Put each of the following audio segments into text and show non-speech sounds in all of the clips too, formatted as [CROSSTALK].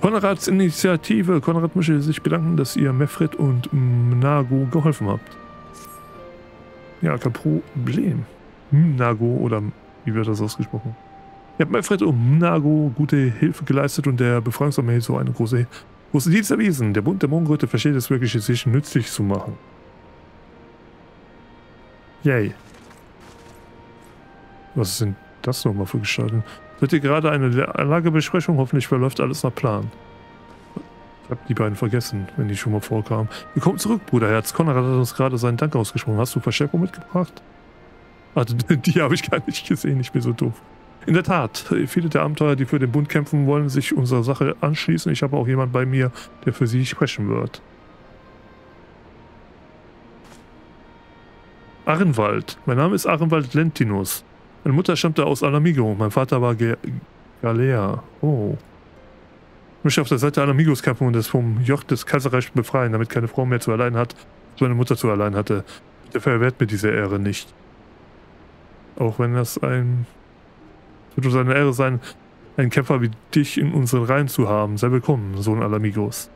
Konrads Initiative. Konrad möchte sich bedanken, dass ihr Mefred und Mnago geholfen habt. Ja, kein Problem. Mnago oder wie wird das ausgesprochen? Ihr habt Mefred und Mnago gute Hilfe geleistet und der Befreiungsarmee so eine große, große Dienst erwiesen. Der Bund der Mondgröte versteht es wirklich, sich nützlich zu machen. Yay. Was sind das nochmal für Gestalten? Seid ihr gerade eine Lagebesprechung? Hoffentlich verläuft alles nach Plan. Ich habe die beiden vergessen, wenn die schon mal vorkamen. Willkommen zurück, Bruderherz. Konrad hat uns gerade seinen Dank ausgesprochen. Hast du Verstärkung mitgebracht? Also, [LAUGHS] die habe ich gar nicht gesehen. Ich bin so doof. In der Tat, viele der Abenteurer, die für den Bund kämpfen, wollen sich unserer Sache anschließen. Ich habe auch jemanden bei mir, der für sie sprechen wird. Arrenwald. Mein Name ist Arrenwald Lentinus. Meine Mutter stammte aus Alamigo. Mein Vater war Ge Galea. Oh. Ich möchte auf der Seite Alamigos kämpfen und es vom Joch des Kaiserreichs befreien, damit keine Frau mehr zu allein hat, was meine Mutter zu allein hatte. Bitte verwehrt mir diese Ehre nicht. Auch wenn das ein... Es wird uns eine Ehre sein, einen Kämpfer wie dich in unseren Reihen zu haben. Sei willkommen, Sohn Alamigos.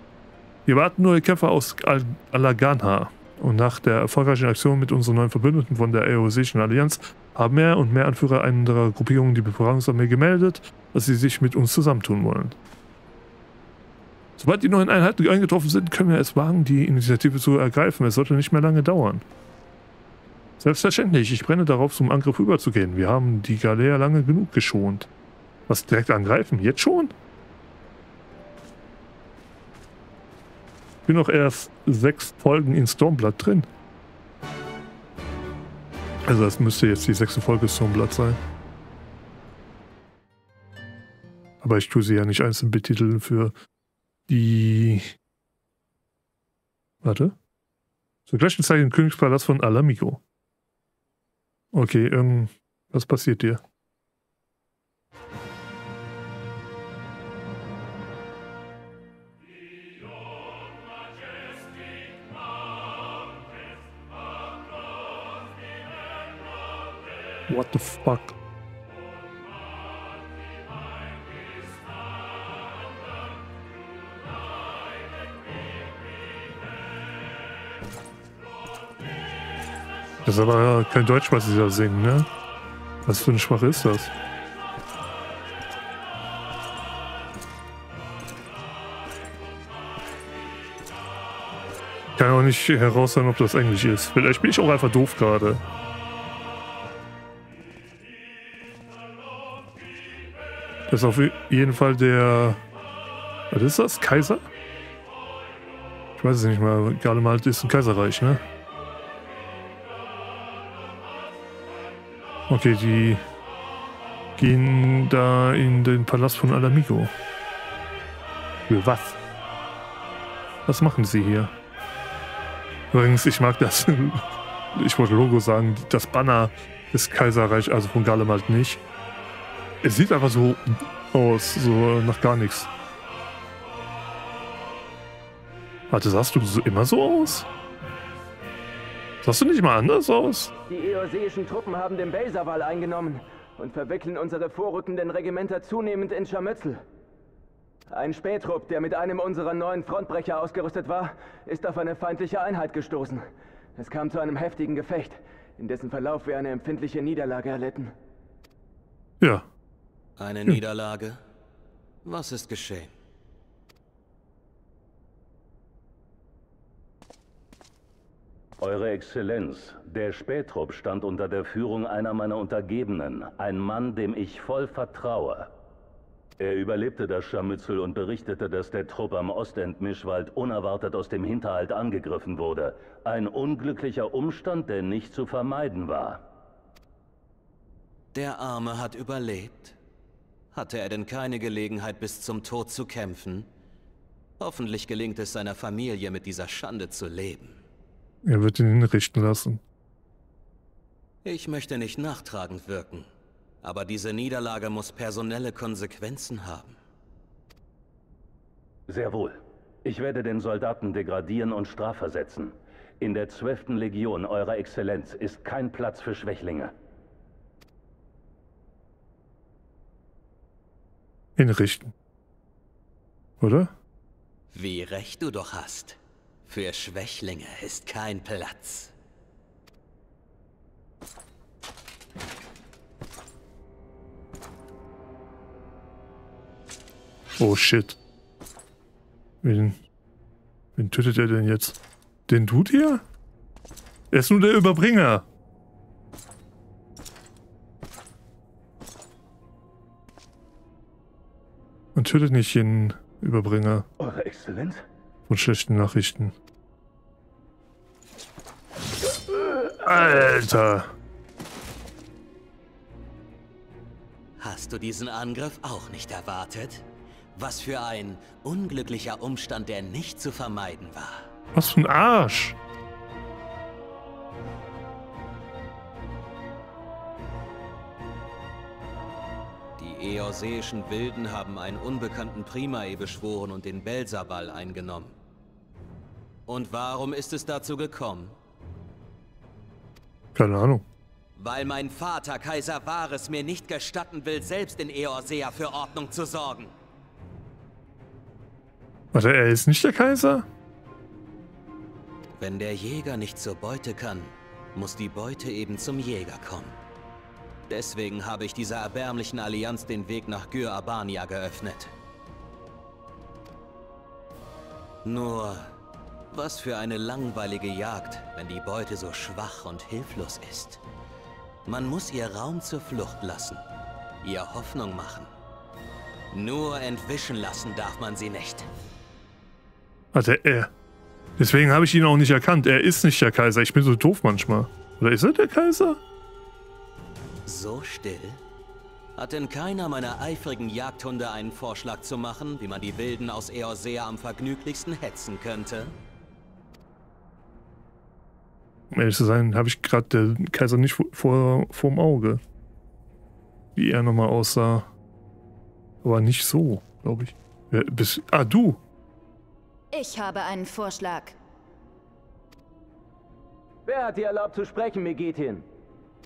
Wir warten neue Kämpfer aus Al Alagana. Und nach der erfolgreichen Aktion mit unseren neuen Verbündeten von der Eosischen Allianz haben mehr und mehr Anführer anderer Gruppierungen die Befreiungsarmee gemeldet, dass sie sich mit uns zusammentun wollen. Sobald die neuen Einheiten eingetroffen sind, können wir es wagen, die Initiative zu ergreifen. Es sollte nicht mehr lange dauern. Selbstverständlich, ich brenne darauf, zum Angriff überzugehen. Wir haben die Galea lange genug geschont. Was direkt angreifen? Jetzt schon? Ich bin noch erst sechs Folgen in Stormblood drin. Also das müsste jetzt die sechste Folge Stormblood sein. Aber ich tue sie ja nicht einzeln betiteln für die... Warte. Zur gleichen Zeit im Königspalast von Alamigo. Okay, irgendwas passiert dir. What the fuck? Das ist aber kein Deutsch, was sie da singen, ne? Was für eine Sprache ist das? Kann auch nicht heraushören, ob das Englisch ist. Vielleicht bin ich auch einfach doof gerade. Das ist auf jeden Fall der... Was ist das? Kaiser? Ich weiß es nicht mal. Gerade mal ist ein Kaiserreich, ne? Okay, die gehen da in den Palast von Alamigo. Für was? Was machen sie hier? Übrigens, ich mag das. [LAUGHS] ich wollte Logo sagen, das Banner des Kaiserreichs, also von Galemalt nicht. Es sieht einfach so aus, so nach gar nichts. Warte, sahst du so immer so aus? Sahst du nicht mal anders aus? Die eoseischen Truppen haben den Belserwall eingenommen und verwickeln unsere vorrückenden Regimenter zunehmend in Scharmützel. Ein Spähtrupp, der mit einem unserer neuen Frontbrecher ausgerüstet war, ist auf eine feindliche Einheit gestoßen. Es kam zu einem heftigen Gefecht, in dessen Verlauf wir eine empfindliche Niederlage erlitten. Ja, eine hm. Niederlage? Was ist geschehen? Eure Exzellenz, der Spähtrupp stand unter der Führung einer meiner Untergebenen, ein Mann, dem ich voll vertraue. Er überlebte das Scharmützel und berichtete, dass der Trupp am Ostend-Mischwald unerwartet aus dem Hinterhalt angegriffen wurde. Ein unglücklicher Umstand, der nicht zu vermeiden war. Der Arme hat überlebt? Hatte er denn keine Gelegenheit, bis zum Tod zu kämpfen? Hoffentlich gelingt es seiner Familie, mit dieser Schande zu leben. Er wird ihn hinrichten lassen. Ich möchte nicht nachtragend wirken, aber diese Niederlage muss personelle Konsequenzen haben. Sehr wohl. Ich werde den Soldaten degradieren und strafversetzen. In der 12. Legion Eurer Exzellenz ist kein Platz für Schwächlinge. Hinrichten. Oder? Wie recht du doch hast. Für Schwächlinge ist kein Platz. Oh shit. Wen, wen tötet er denn jetzt? Den Dude hier? Er ist nur der Überbringer. Tötet nicht den Überbringer Eure Exzellenz? von schlechten Nachrichten. Alter. Hast du diesen Angriff auch nicht erwartet? Was für ein unglücklicher Umstand, der nicht zu vermeiden war. Was für ein Arsch. Die Wilden haben einen unbekannten Primae beschworen und den Belsabal eingenommen. Und warum ist es dazu gekommen? Keine Ahnung. Weil mein Vater, Kaiser Vares, mir nicht gestatten will, selbst in Eorsea für Ordnung zu sorgen. Warte, er ist nicht der Kaiser? Wenn der Jäger nicht zur Beute kann, muss die Beute eben zum Jäger kommen. Deswegen habe ich dieser erbärmlichen Allianz den Weg nach Gyr Abania geöffnet. Nur, was für eine langweilige Jagd, wenn die Beute so schwach und hilflos ist. Man muss ihr Raum zur Flucht lassen, ihr Hoffnung machen. Nur entwischen lassen darf man sie nicht. Warte, er. Deswegen habe ich ihn auch nicht erkannt. Er ist nicht der Kaiser. Ich bin so doof manchmal. Oder ist er der Kaiser? So still? Hat denn keiner meiner eifrigen Jagdhunde einen Vorschlag zu machen, wie man die Wilden aus Eorsea am vergnüglichsten hetzen könnte? Um ehrlich zu sein, habe ich gerade den Kaiser nicht vor, vor vorm Auge. Wie er nochmal aussah. Aber nicht so, glaube ich. Wer bist, ah, du! Ich habe einen Vorschlag. Wer hat dir erlaubt zu sprechen, Megitin?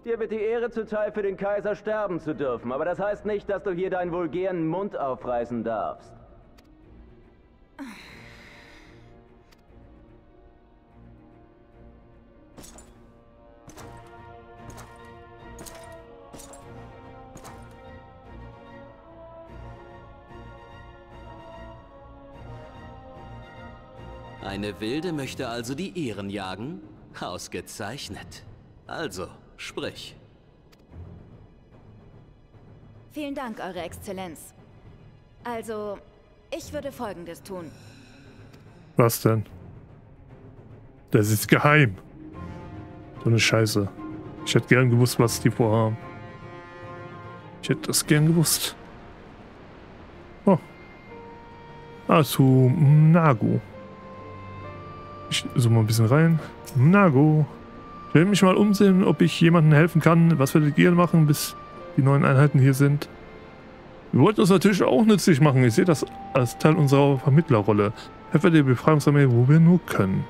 Dir wird die Ehre zuteil, für den Kaiser sterben zu dürfen, aber das heißt nicht, dass du hier deinen vulgären Mund aufreißen darfst. Eine Wilde möchte also die Ehren jagen? Ausgezeichnet. Also, sprich. Vielen Dank, Eure Exzellenz. Also, ich würde Folgendes tun. Was denn? Das ist geheim. So eine Scheiße. Ich hätte gern gewusst, was die vorhaben. Ich hätte das gern gewusst. Oh. Ah, zu Nago. Ich zoome mal ein bisschen rein. Nago. Ich will mich mal umsehen, ob ich jemandem helfen kann. Was wir gerne machen, bis die neuen Einheiten hier sind. Wir wollten uns natürlich auch nützlich machen. Ich sehe das als Teil unserer Vermittlerrolle. Helfer der Befreiungsarmee, wo wir nur können.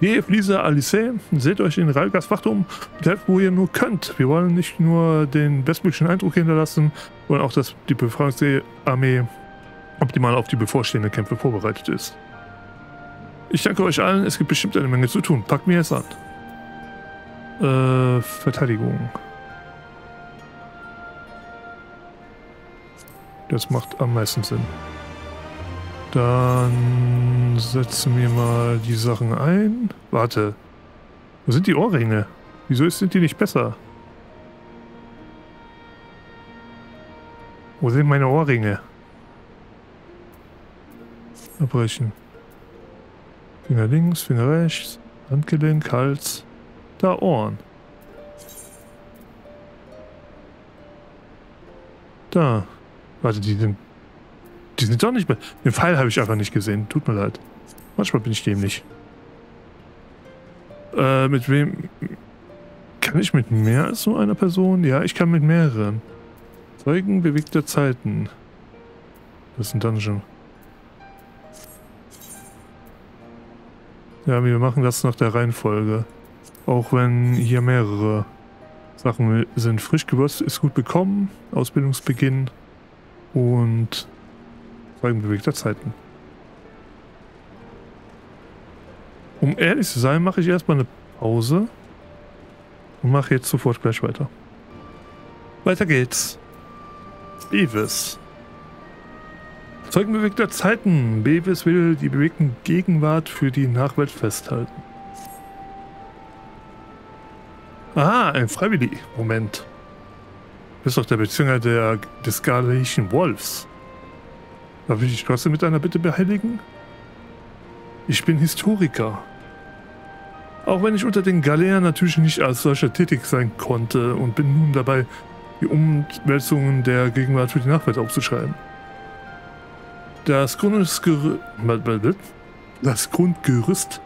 Ihr Flieser Alice, seht euch in Ralgas Wacht um und helft, wo ihr nur könnt. Wir wollen nicht nur den bestmöglichen Eindruck hinterlassen, sondern auch, dass die Befreiungsarmee optimal auf die bevorstehenden Kämpfe vorbereitet ist. Ich danke euch allen, es gibt bestimmt eine Menge zu tun. Packt mir es an. Äh, Verteidigung. Das macht am meisten Sinn. Dann setzen wir mal die Sachen ein. Warte. Wo sind die Ohrringe? Wieso sind die nicht besser? Wo sind meine Ohrringe? Abbrechen. Finger links, Finger rechts. Handgelenk, Hals. Da Ohren. Da. Warte, die sind die sind doch nicht mehr. Den Pfeil habe ich einfach nicht gesehen. Tut mir leid. Manchmal bin ich dämlich. Äh, mit wem? Kann ich mit mehr als nur einer Person? Ja, ich kann mit mehreren. Zeugen bewegter Zeiten. Das ist ein Dungeon. Ja, wir machen das nach der Reihenfolge. Auch wenn hier mehrere Sachen sind. Frisch gewürzt ist gut bekommen, Ausbildungsbeginn und Zeigen bewegter Zeiten. Um ehrlich zu sein, mache ich erstmal eine Pause und mache jetzt sofort gleich weiter. Weiter geht's. Bevis. Zeugen bewegter Zeiten. Bevis will die bewegten Gegenwart für die Nachwelt festhalten. Ah, ein Freiwillig. Moment. Du bist doch der Bezünger der, des Galerischen Wolfs. Darf ich dich trotzdem mit einer Bitte beheiligen? Ich bin Historiker. Auch wenn ich unter den Galeeren natürlich nicht als solcher tätig sein konnte und bin nun dabei, die Umwälzungen der Gegenwart für die Nachwelt aufzuschreiben. Das Grundgerüst, das Grundgerüst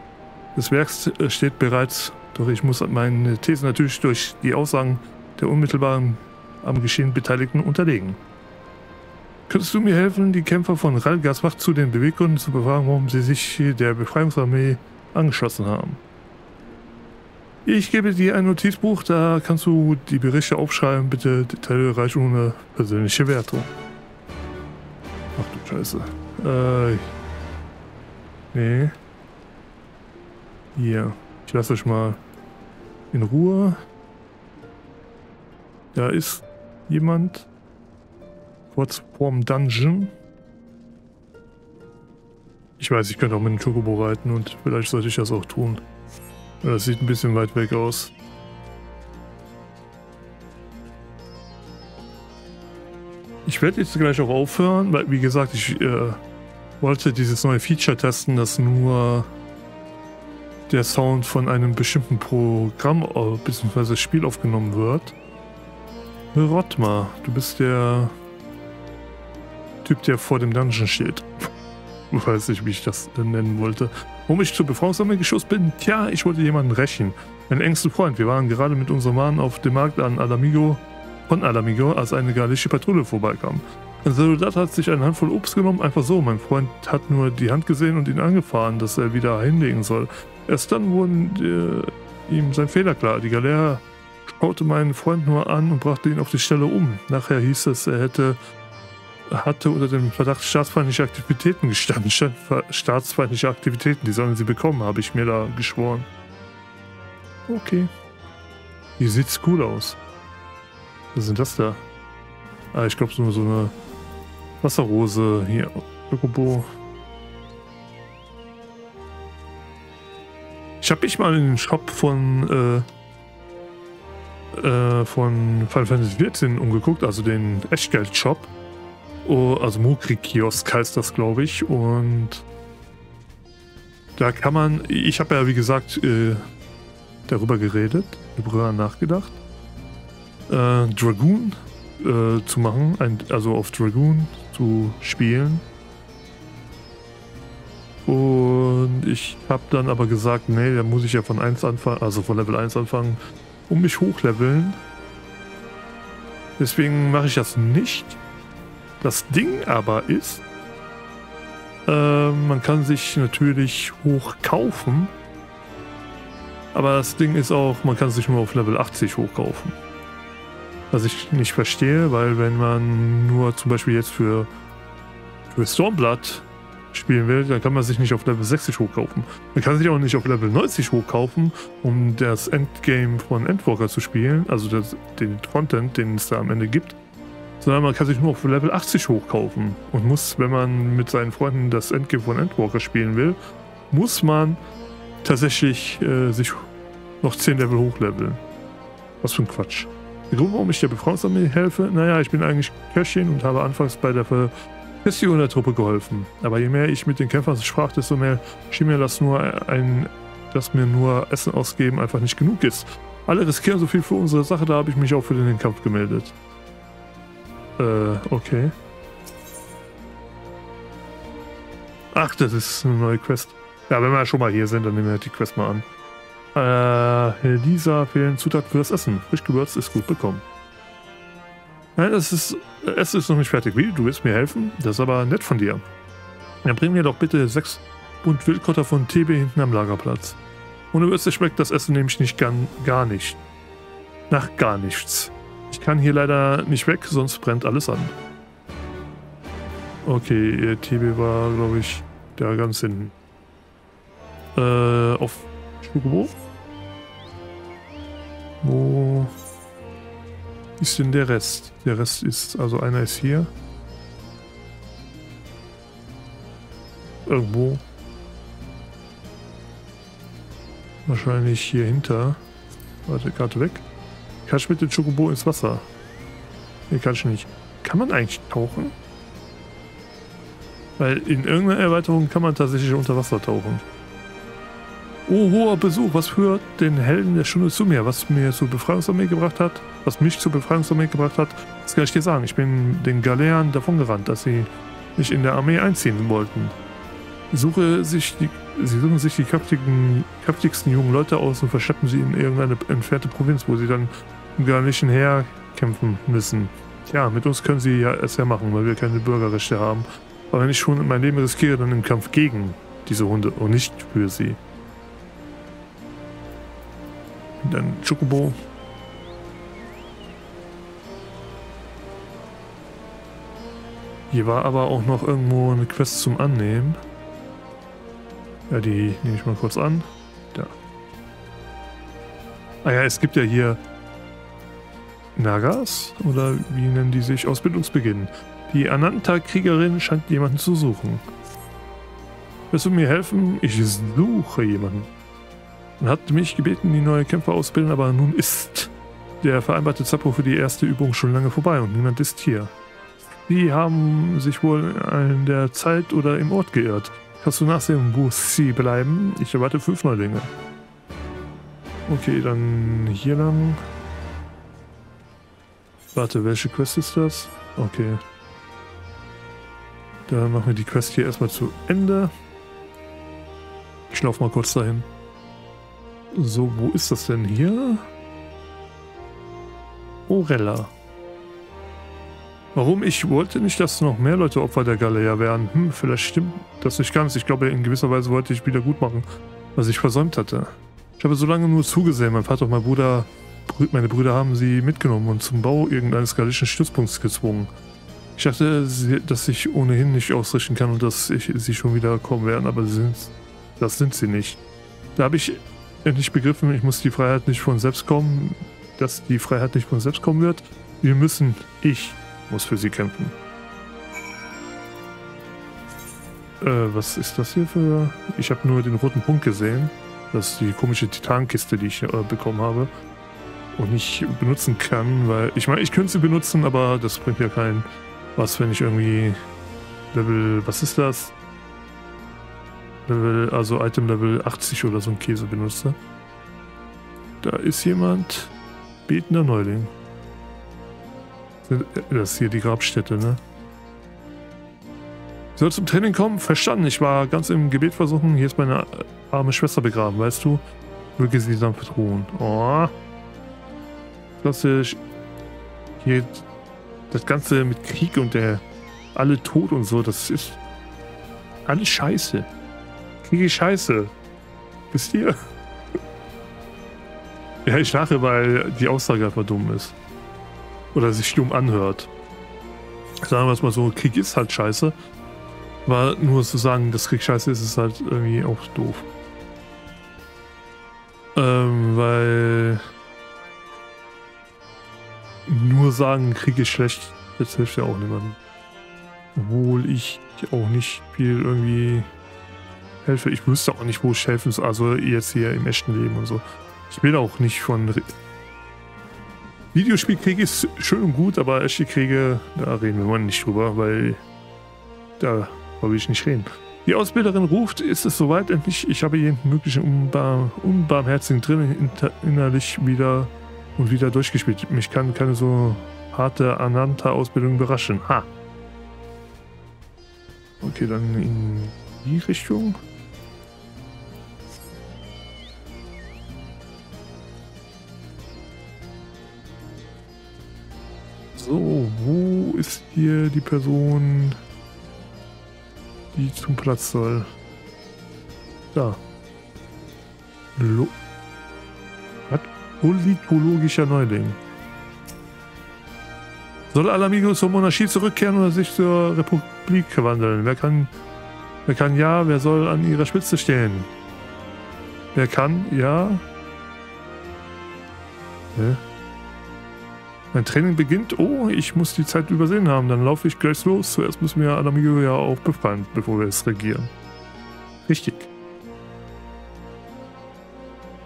des Werks steht bereits, doch ich muss meine These natürlich durch die Aussagen der unmittelbaren am Geschehen Beteiligten unterlegen. Könntest du mir helfen, die Kämpfer von Ralgasbach zu den Beweggründen zu befragen, warum sie sich der Befreiungsarmee angeschlossen haben? Ich gebe dir ein Notizbuch, da kannst du die Berichte aufschreiben, bitte detailreich ohne persönliche Wertung. Ach du Scheiße. Äh. Nee. Hier. Ich lasse euch mal in Ruhe. Da ist jemand. Kurz vorm Dungeon. Ich weiß, ich könnte auch mit dem Chocobo reiten und vielleicht sollte ich das auch tun. Das sieht ein bisschen weit weg aus. Ich werde jetzt gleich auch aufhören, weil wie gesagt, ich äh, wollte dieses neue Feature testen, dass nur der Sound von einem bestimmten Programm äh, bzw. Spiel aufgenommen wird. Rotmar, du bist der Typ, der vor dem Dungeon steht. [LAUGHS] Ich weiß nicht, wie ich das nennen wollte. Warum ich zur Befreiungsarmee geschossen bin? Tja, ich wollte jemanden rächen. Meinen engsten Freund. Wir waren gerade mit unserem Mann auf dem Markt an Alamigo, von Alamigo, als eine galische Patrouille vorbeikam. Ein Soldat hat sich eine Handvoll Obst genommen, einfach so. Mein Freund hat nur die Hand gesehen und ihn angefahren, dass er wieder hinlegen soll. Erst dann wurde äh, ihm sein Fehler klar. Die Galera schaute meinen Freund nur an und brachte ihn auf die Stelle um. Nachher hieß es, er hätte hatte unter dem Verdacht staatsfeindliche Aktivitäten gestanden. [LAUGHS] Staatsfeindliche Aktivitäten, die sollen sie bekommen, habe ich mir da geschworen. Okay. Hier sieht's cool aus. Was sind das da? Ah, ich glaube, so so eine Wasserrose hier. Chocobo. Ich habe mich mal in den Shop von äh, äh, von Final Fantasy XIV umgeguckt, also den Echtgeld-Shop. Oh, also Mokri-Kiosk heißt das, glaube ich. Und da kann man, ich habe ja wie gesagt äh, darüber geredet, darüber nachgedacht, äh, Dragoon äh, zu machen, ein, also auf Dragoon zu spielen. Und ich habe dann aber gesagt, nee, da muss ich ja von 1 anfangen, also von Level 1 anfangen, um mich hochleveln. Deswegen mache ich das nicht. Das Ding aber ist, äh, man kann sich natürlich hoch kaufen. Aber das Ding ist auch, man kann sich nur auf Level 80 hochkaufen. Was ich nicht verstehe, weil wenn man nur zum Beispiel jetzt für, für Stormblood spielen will, dann kann man sich nicht auf Level 60 hochkaufen. Man kann sich auch nicht auf Level 90 hochkaufen, um das Endgame von Endwalker zu spielen, also das, den Content, den es da am Ende gibt sondern man kann sich nur auf Level 80 hochkaufen und muss, wenn man mit seinen Freunden das Endgame von Endwalker spielen will, muss man tatsächlich äh, sich noch 10 Level hochleveln. Was für ein Quatsch. Der Grund, warum ich der Befreiungsarmee helfe, naja, ich bin eigentlich Köchin und habe anfangs bei der Verfestigung der Truppe geholfen. Aber je mehr ich mit den Kämpfern sprach, desto mehr schien mir das nur ein, dass mir nur Essen ausgeben einfach nicht genug ist. Alle riskieren so viel für unsere Sache, da habe ich mich auch für den Kampf gemeldet. Äh, okay. Ach, das ist eine neue Quest. Ja, wenn wir schon mal hier sind, dann nehmen wir die Quest mal an. Äh, Lisa fehlen Zutaten für das Essen. Frisch gewürzt ist gut bekommen. Nein, das ist, Essen ist noch nicht fertig. Wie? Du willst mir helfen? Das ist aber nett von dir. Dann bring mir doch bitte sechs Bund Wildkotter von TB hinten am Lagerplatz. Ohne Würste schmeckt das Essen nämlich nicht gar, gar nicht. Nach gar nichts. Ich kann hier leider nicht weg, sonst brennt alles an. Okay, TB war, glaube ich, da ganz hinten. Äh, auf Chocobo? Wo ist denn der Rest? Der Rest ist, also einer ist hier. Irgendwo. Wahrscheinlich hier hinter. Warte, Karte weg. Kann ich mit dem Chocobo ins Wasser? Nee, kann ich nicht. Kann man eigentlich tauchen? Weil in irgendeiner Erweiterung kann man tatsächlich unter Wasser tauchen. Oh, hoher Besuch, was führt den Helden der Stunde zu mir? Was mir zur Befreiungsarmee gebracht hat, was mich zur Befreiungsarmee gebracht hat, das kann ich dir sagen. Ich bin den Galeeren davongerannt, dass sie mich in der Armee einziehen wollten. Suche sich die, sie suchen sich die kräftigen, kräftigsten jungen Leute aus und verschleppen sie in irgendeine entfernte Provinz, wo sie dann im galeischen Heer kämpfen müssen. Ja, mit uns können sie ja es ja machen, weil wir keine Bürgerrechte haben. Aber wenn ich schon mein Leben riskiere, dann im Kampf gegen diese Hunde und nicht für sie. Dann Chocobo. Hier war aber auch noch irgendwo eine Quest zum Annehmen. Ja, die nehme ich mal kurz an. Da. Ah ja, es gibt ja hier Nagas, oder wie nennen die sich? Ausbildungsbeginn. Die Ananta-Kriegerin scheint jemanden zu suchen. Willst du mir helfen? Ich suche jemanden. Man hat mich gebeten, die neue Kämpfer auszubilden, aber nun ist der vereinbarte Zeitpunkt für die erste Übung schon lange vorbei und niemand ist hier. Sie haben sich wohl in der Zeit oder im Ort geirrt. Kannst du nachsehen, wo sie bleiben? Ich erwarte fünf Neulinge. Okay, dann hier lang. Warte, welche Quest ist das? Okay. Dann machen wir die Quest hier erstmal zu Ende. Ich laufe mal kurz dahin. So, wo ist das denn hier? Orella. Warum? Ich wollte nicht, dass noch mehr Leute Opfer der Galea werden. Hm, vielleicht stimmt das nicht ganz. Ich glaube, in gewisser Weise wollte ich wieder gut machen, was ich versäumt hatte. Ich habe so lange nur zugesehen. Mein Vater und mein Bruder, meine Brüder haben sie mitgenommen und zum Bau irgendeines gallischen Stützpunkts gezwungen. Ich dachte, dass ich ohnehin nicht ausrichten kann und dass ich, sie schon wieder kommen werden, aber sind, das sind sie nicht. Da habe ich endlich begriffen, ich muss die Freiheit nicht von selbst kommen, dass die Freiheit nicht von selbst kommen wird. Wir müssen, ich muss für sie kämpfen. Äh, was ist das hier für... Ich habe nur den roten Punkt gesehen. Das ist die komische Titankiste, die ich äh, bekommen habe. Und nicht benutzen kann, weil... Ich meine, ich könnte sie benutzen, aber das bringt ja keinen... Was, wenn ich irgendwie... Level... Was ist das? Level, also Item Level 80 oder so ein Käse benutze. Da ist jemand. Betender Neuling. Das ist hier die Grabstätte, ne? Soll zum Training kommen? Verstanden. Ich war ganz im Gebet versuchen. Hier ist meine arme Schwester begraben, weißt du? Möge sie dann vertrauen. Oh. Klassisch. Hier das Ganze mit Krieg und der alle tot und so, das ist alles scheiße. Kriege ich scheiße. Wisst ihr? Ja, ich lache, weil die Aussage einfach dumm ist. Oder sich dumm anhört. Sagen wir es mal so, Krieg ist halt scheiße. Aber nur zu sagen, dass Krieg scheiße ist, ist halt irgendwie auch doof. Ähm, weil nur sagen, Krieg ist schlecht, das hilft ja auch niemandem. Obwohl ich auch nicht viel irgendwie helfe. Ich wüsste auch nicht, wo ich helfen soll. Also jetzt hier im echten Leben und so. Ich will auch nicht von... Re Videospielkriege ist schön und gut, aber echte Kriege, da reden wir mal nicht drüber, weil da will ich nicht reden. Die Ausbilderin ruft, ist es soweit endlich? Ich habe jeden möglichen Unbar Unbarmherzigen drin innerlich wieder und wieder durchgespielt. Mich kann keine so harte Ananta-Ausbildung überraschen. Ha! Okay, dann in die Richtung. So, wo ist hier die Person, die zum Platz soll? Da. Lo Was? Politologischer Neuling. Soll Alamigos zur Monarchie zurückkehren oder sich zur Republik verwandeln? Wer kann, wer kann ja, wer soll an ihrer Spitze stehen? Wer kann? Ja. Hä? Mein Training beginnt. Oh, ich muss die Zeit übersehen haben. Dann laufe ich gleich los. Zuerst müssen wir Adamigo ja auch befreien, bevor wir es regieren. Richtig.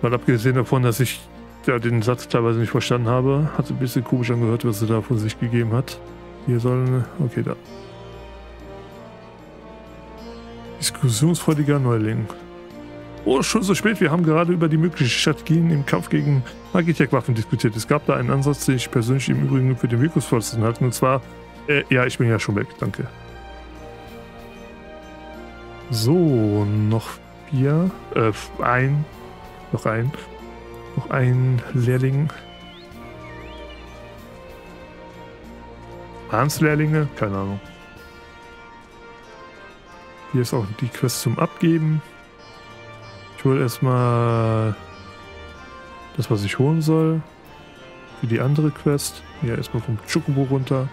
Mal abgesehen davon, dass ich ja, den Satz teilweise nicht verstanden habe, hat ein bisschen komisch angehört, was sie da von sich gegeben hat. Hier sollen. Okay, da. Diskussionsfreudiger Neuling. Oh, schon so spät. Wir haben gerade über die möglichen Strategien im Kampf gegen Magitech-Waffen diskutiert. Es gab da einen Ansatz, den ich persönlich im Übrigen für den wirkungsvollsten halte. Und zwar, äh, ja, ich bin ja schon weg. Danke. So, noch vier. Äh, ein. Noch ein. Noch ein Lehrling. Hans-Lehrlinge? Keine Ahnung. Hier ist auch die Quest zum Abgeben. Hole erstmal das, was ich holen soll. Für die andere Quest. Hier erstmal vom Chocobo runter.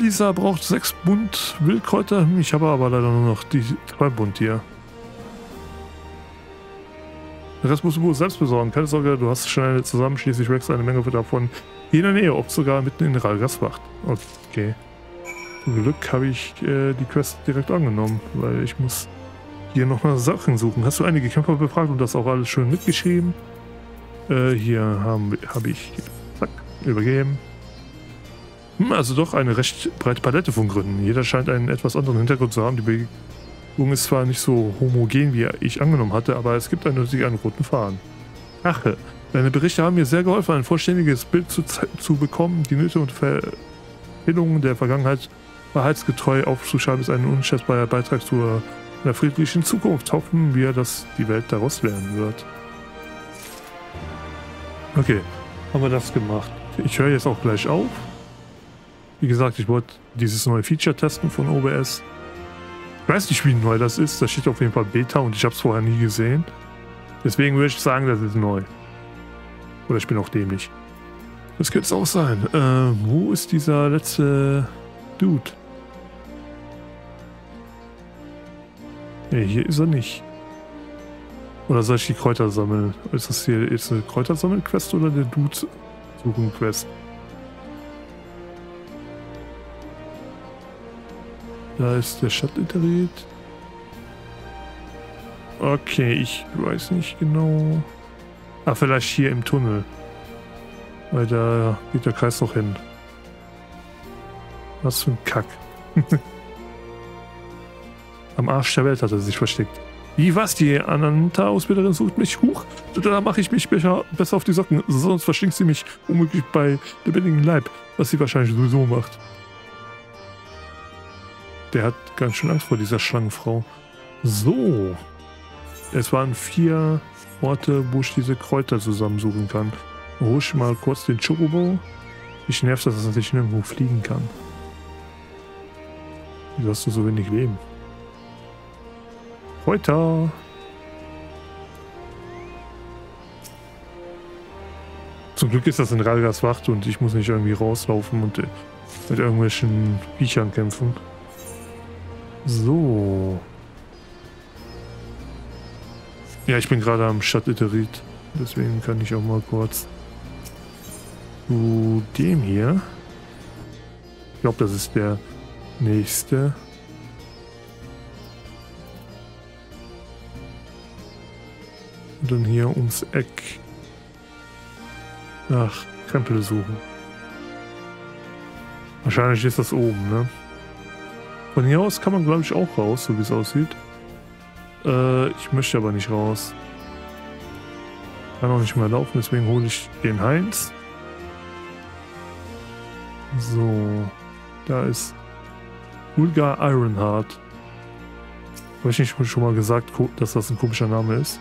Dieser braucht sechs Bund Wildkräuter. Ich habe aber leider nur noch die zwei Bund hier. Das musst du selbst besorgen. Keine Sorge, du hast schnell zusammen. Schließlich wächst eine Menge davon hier in der Nähe, oft sogar mitten in Ralgaswacht. Okay. Zum Glück habe ich äh, die Quest direkt angenommen, weil ich muss hier nochmal Sachen suchen. Hast du einige Kämpfer befragt und das auch alles schön mitgeschrieben? Äh, hier habe hab ich zack, übergeben. Hm, also doch eine recht breite Palette von Gründen. Jeder scheint einen etwas anderen Hintergrund zu haben. Die Bewegung ist zwar nicht so homogen, wie ich angenommen hatte, aber es gibt eindeutig einen roten Faden. Rache. Deine Berichte haben mir sehr geholfen, ein vollständiges Bild zu, zu bekommen. Die Nöte und Verfehlungen der Vergangenheit wahrheitsgetreu aufzuschreiben, ist ein unschätzbarer Beitrag zu einer friedlichen Zukunft. Hoffen wir, dass die Welt daraus lernen wird. Okay, haben wir das gemacht. Ich höre jetzt auch gleich auf. Wie gesagt, ich wollte dieses neue Feature testen von OBS. Ich weiß nicht, wie neu das ist. Da steht auf jeden Fall Beta und ich habe es vorher nie gesehen. Deswegen würde ich sagen, das ist neu. Oder ich bin auch dämlich. Das könnte es auch sein. Äh, wo ist dieser letzte Dude? Ne, hier ist er nicht. Oder soll ich die Kräuter sammeln? Ist das hier jetzt eine Kräutersammelquest oder eine Dude-Suchen-Quest? Da ist der Stadtinternet. Okay, ich weiß nicht genau. Ah, vielleicht hier im Tunnel. Weil da geht der Kreis noch hin. Was für ein Kack. [LAUGHS] Am Arsch der Welt hat er sich versteckt. Wie was? Die Ananta-Ausbilderin sucht mich. Huch, da mache ich mich besser, besser auf die Socken. Sonst verschlingt sie mich unmöglich bei lebendigem Leib. Was sie wahrscheinlich sowieso macht. Der hat ganz schön Angst vor dieser Schlangenfrau. So. Es waren vier Orte, wo ich diese Kräuter zusammensuchen kann. Ich mal kurz den Chocobo. Ich nervt das, dass ich nirgendwo fliegen kann. Wieso hast du so wenig Leben? Kräuter. Zum Glück ist das in Ralgas Wacht und ich muss nicht irgendwie rauslaufen und äh, mit irgendwelchen Viechern kämpfen. So. Ja, ich bin gerade am Stadtiterit. Deswegen kann ich auch mal kurz zu dem hier. Ich glaube, das ist der nächste. Dann hier ums Eck nach Krempel suchen. Wahrscheinlich ist das oben, ne? Von hier aus kann man, glaube ich, auch raus, so wie es aussieht. Äh, ich möchte aber nicht raus. Kann auch nicht mehr laufen, deswegen hole ich den Heinz. So, da ist Ulga Ironheart. Habe ich nicht schon mal gesagt, dass das ein komischer Name ist?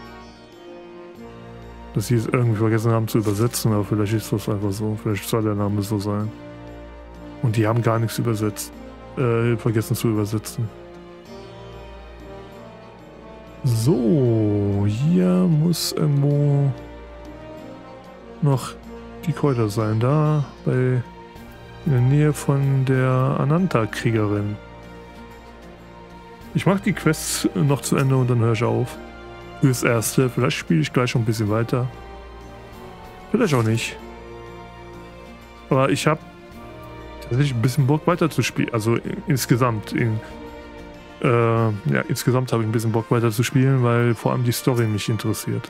Dass sie es irgendwie vergessen haben zu übersetzen, aber vielleicht ist das einfach so. Vielleicht soll der Name so sein. Und die haben gar nichts übersetzt. Äh, vergessen zu übersetzen. So, hier muss irgendwo noch die Kräuter sein. Da bei in der Nähe von der Ananta-Kriegerin. Ich mache die Quests noch zu Ende und dann höre ich auf. Fürs Erste. Vielleicht spiele ich gleich schon ein bisschen weiter. Vielleicht auch nicht. Aber ich habe tatsächlich ein bisschen Bock weiter zu spielen. Also insgesamt. In, äh, ja, insgesamt habe ich ein bisschen Bock weiter zu spielen, weil vor allem die Story mich interessiert.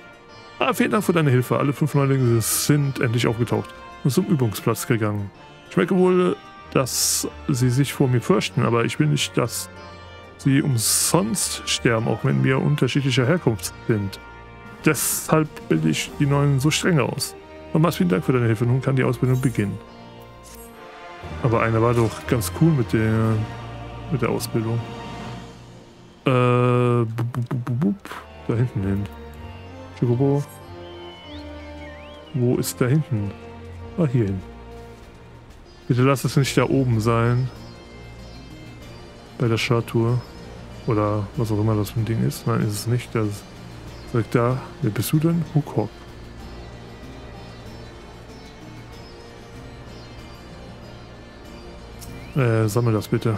Ah, vielen Dank für deine Hilfe. Alle fünf Neulinge sind endlich aufgetaucht und zum Übungsplatz gegangen. Ich merke wohl, dass sie sich vor mir fürchten, aber ich will nicht, dass sie umsonst sterben, auch wenn wir unterschiedlicher Herkunft sind. Deshalb bilde ich die Neuen so streng aus. Nochmals vielen Dank für deine Hilfe. Nun kann die Ausbildung beginnen. Aber einer war doch ganz cool mit der, mit der Ausbildung. Äh, da hinten hin. Chocobo. Wo ist da hinten? Ah, hier hin. Bitte lass es nicht da oben sein. Bei der Statue. Oder was auch immer das für ein Ding ist. Nein, ist es nicht. Das direkt da. Wer bist du denn? Hukok. Äh, sammel das bitte.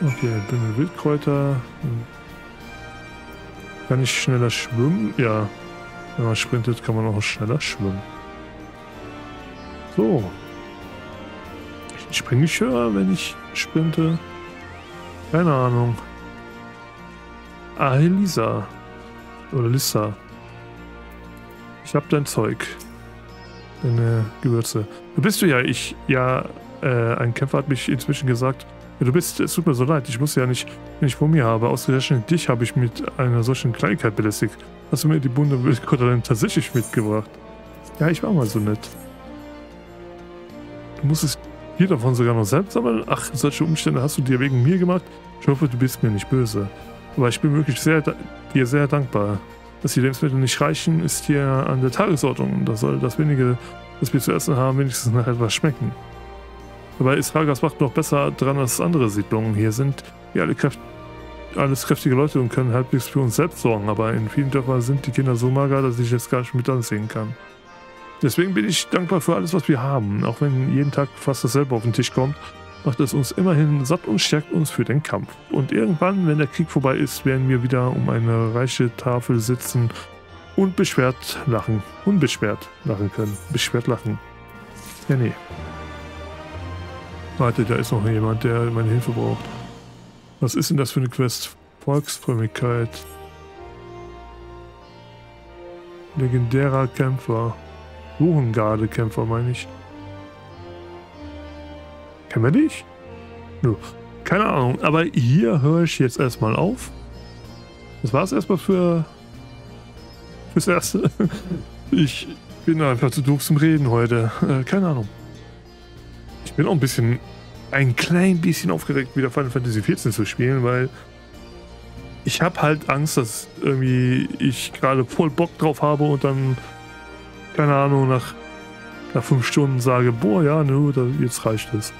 Okay, Bündel Wildkräuter. Kann ich schneller schwimmen? Ja. Wenn man sprintet, kann man auch schneller schwimmen. So. Springe ich höher, wenn ich sprinte? Keine Ahnung. Ah, Lisa. Oder Lissa. Ich hab dein Zeug. Deine Gewürze. Du bist du ja. Ich, ja, äh, ein Kämpfer hat mich inzwischen gesagt, ja, du bist, es tut mir so leid, ich muss ja nicht, wenn ich vor mir habe. Ausgerechnet dich habe ich mit einer solchen Kleinigkeit belästigt. Hast du mir die bunte [LAUGHS] Wildkräuterin tatsächlich mitgebracht? Ja, ich war mal so nett. Du musstest vier davon sogar noch selbst sammeln? Ach, solche Umstände hast du dir wegen mir gemacht? Ich hoffe, du bist mir nicht böse. Aber ich bin wirklich sehr, dir sehr dankbar. Dass die Lebensmittel nicht reichen, ist hier an der Tagesordnung. Da soll das wenige, das wir zu essen haben, wenigstens nach etwas schmecken. Dabei ist Ragasbach noch besser dran als andere Siedlungen. Hier sind wir alle Kräfte alles kräftige Leute und können halbwegs für uns selbst sorgen, aber in vielen Dörfern sind die Kinder so mager, dass ich jetzt gar nicht mit ansehen kann. Deswegen bin ich dankbar für alles, was wir haben. Auch wenn jeden Tag fast dasselbe auf den Tisch kommt, macht es uns immerhin satt und stärkt uns für den Kampf. Und irgendwann, wenn der Krieg vorbei ist, werden wir wieder um eine reiche Tafel sitzen und beschwert lachen. Unbeschwert lachen können. Beschwert lachen. Ja, nee. Warte, da ist noch jemand, der meine Hilfe braucht. Was ist denn das für eine Quest? Volksfrömmigkeit. Legendärer Kämpfer. Buchengarde-Kämpfer, meine ich. Kennen wir dich? Nö. Keine Ahnung, aber hier höre ich jetzt erstmal auf. Das war es erstmal für fürs Erste. [LAUGHS] Ich bin einfach zu doof zum Reden heute. Äh, keine Ahnung. Ich bin auch ein bisschen, ein klein bisschen aufgeregt, wieder Final Fantasy XIV zu spielen, weil ich habe halt Angst, dass irgendwie ich gerade voll Bock drauf habe und dann, keine Ahnung, nach, nach fünf Stunden sage, boah, ja, nö, jetzt reicht es.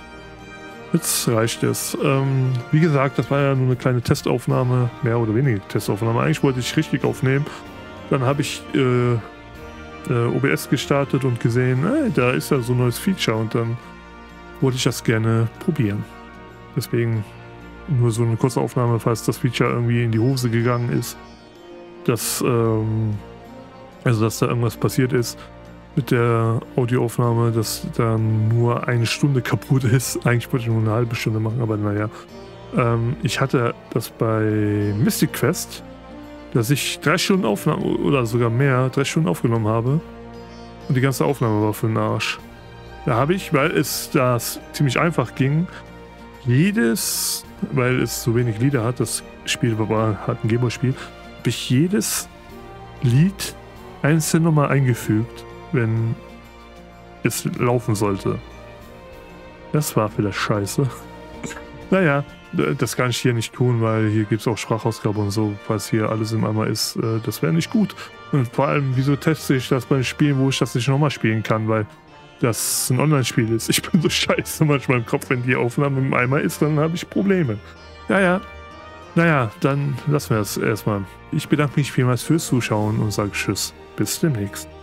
Jetzt reicht es. Ähm, wie gesagt, das war ja nur eine kleine Testaufnahme, mehr oder weniger Testaufnahme. Eigentlich wollte ich richtig aufnehmen. Dann habe ich äh, äh, OBS gestartet und gesehen, ey, da ist ja so ein neues Feature und dann wollte ich das gerne probieren. Deswegen nur so eine kurze Aufnahme, falls das Feature irgendwie in die Hose gegangen ist. Dass, ähm, also dass da irgendwas passiert ist mit der Audioaufnahme, dass dann nur eine Stunde kaputt ist. Eigentlich wollte ich nur eine halbe Stunde machen, aber naja. Ähm, ich hatte das bei Mystic Quest, dass ich drei Stunden Aufnahme oder sogar mehr, drei Stunden aufgenommen habe. Und die ganze Aufnahme war für den Arsch. Da habe ich, weil es das ziemlich einfach ging, jedes, weil es so wenig Lieder hat, das Spiel war halt ein Gameboy-Spiel, habe ich jedes Lied einzeln nochmal eingefügt, wenn es laufen sollte. Das war vielleicht scheiße. [LAUGHS] naja, das kann ich hier nicht tun, weil hier gibt es auch Sprachausgabe und so, falls hier alles im Eimer ist. Äh, das wäre nicht gut. Und vor allem, wieso teste ich das bei Spielen, wo ich das nicht nochmal spielen kann, weil das ein Online-Spiel ist. Ich bin so scheiße manchmal im Kopf, wenn die Aufnahme im Eimer ist, dann habe ich Probleme. Naja, naja, dann lassen wir es erstmal. Ich bedanke mich vielmals fürs Zuschauen und sage Tschüss. Bis demnächst.